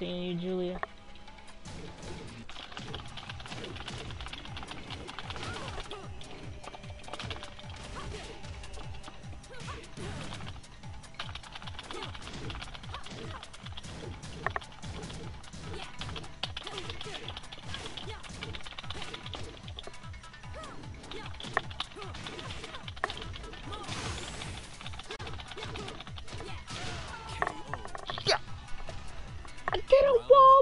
seeing you, Julia. I get a wall